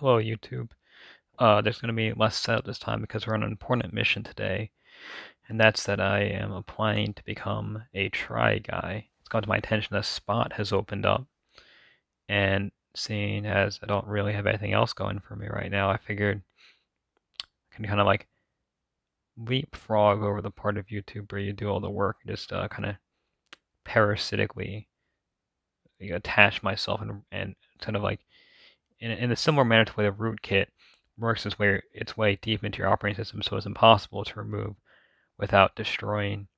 Hello, YouTube. Uh, there's going to be less setup this time because we're on an important mission today, and that's that I am applying to become a try guy. It's come to my attention that Spot has opened up, and seeing as I don't really have anything else going for me right now, I figured I can kind of like leapfrog over the part of YouTube where you do all the work, and just uh, kind of parasitically attach myself and and kind of like in, in a similar manner to the way the rootkit works its way its way deep into your operating system, so it's impossible to remove without destroying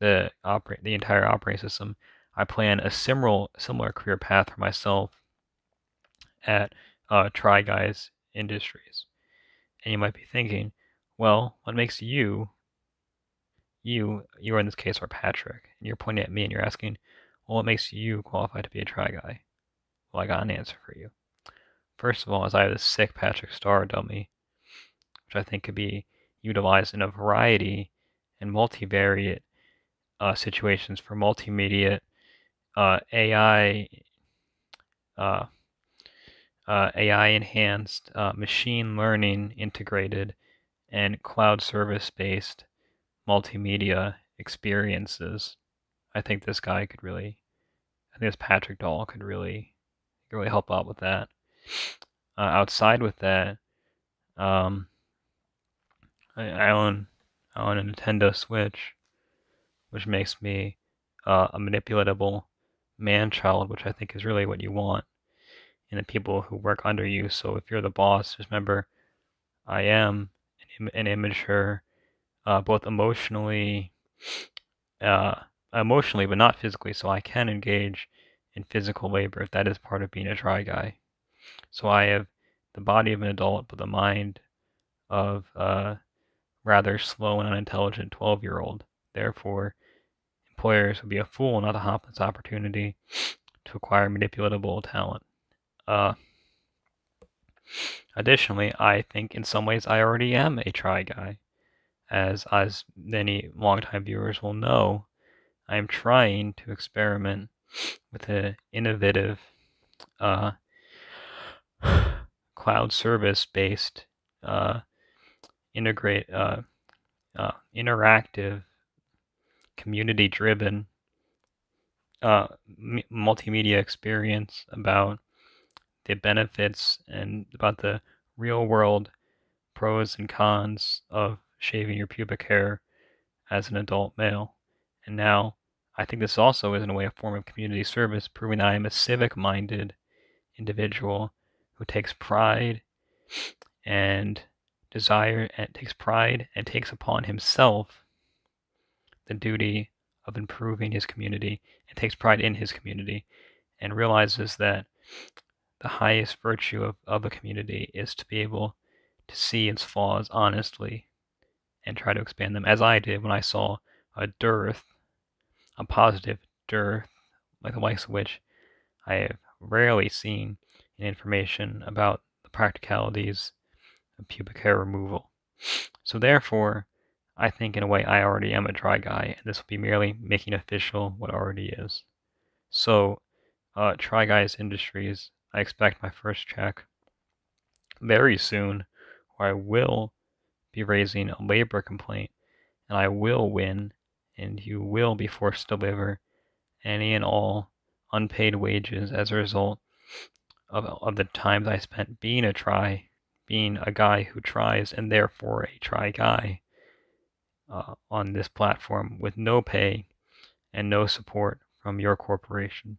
the operate the entire operating system. I plan a similar similar career path for myself at uh, Try Guys Industries. And you might be thinking, well, what makes you you you in this case are Patrick, and you're pointing at me and you're asking, well, what makes you qualified to be a try guy? Well, I got an answer for you. First of all, is I have this sick Patrick Star dummy, which I think could be utilized in a variety and multivariate uh, situations for multimedia, uh, AI, uh, uh AI enhanced, uh, machine learning integrated, and cloud service based multimedia experiences. I think this guy could really, I think this Patrick doll could really, could really help out with that. Uh, outside with that, um, I, I, own I own a Nintendo Switch, which makes me uh, a manipulatable man child, which I think is really what you want in the people who work under you. So if you're the boss, just remember, I am an, an immature, uh, both emotionally, uh, emotionally, but not physically. So I can engage in physical labor if that is part of being a try guy. So I have the body of an adult, but the mind of a rather slow and unintelligent 12 year old. Therefore, employers would be a fool not to hop this opportunity to acquire manipulatable talent. Uh, additionally, I think in some ways I already am a try guy. As, as many longtime viewers will know, I am trying to experiment with an innovative uh, cloud service based uh, integrate uh, uh, interactive community driven uh, multimedia experience about the benefits and about the real world pros and cons of shaving your pubic hair as an adult male. And now I think this also is in a way a form of community service, proving I am a civic minded individual who takes pride and desire and takes pride and takes upon himself the duty of improving his community and takes pride in his community and realizes that the highest virtue of, of a community is to be able to see its flaws honestly and try to expand them. As I did when I saw a dearth, a positive dearth, like the likes of which I have rarely seen information about the practicalities of pubic hair removal. So therefore, I think in a way I already am a try guy, and this will be merely making official what already is. So, uh, Try Guys Industries, I expect my first check very soon, where I will be raising a labor complaint, and I will win, and you will be forced to deliver any and all unpaid wages as a result of, of the times I spent being a try, being a guy who tries and therefore a try guy uh, on this platform with no pay and no support from your corporation.